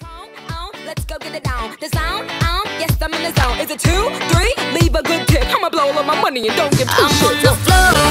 Patron, on, let's go get it down. The sound, on, yes, I'm in the zone. Is it two, three? Leave a good tip. I'ma blow all of my money and don't give two I'm on the floor.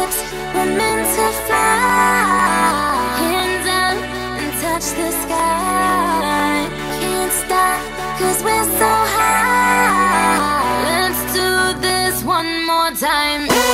We're meant to fly. Hands up and touch the sky. Can't we're so high. Let's do this one more time.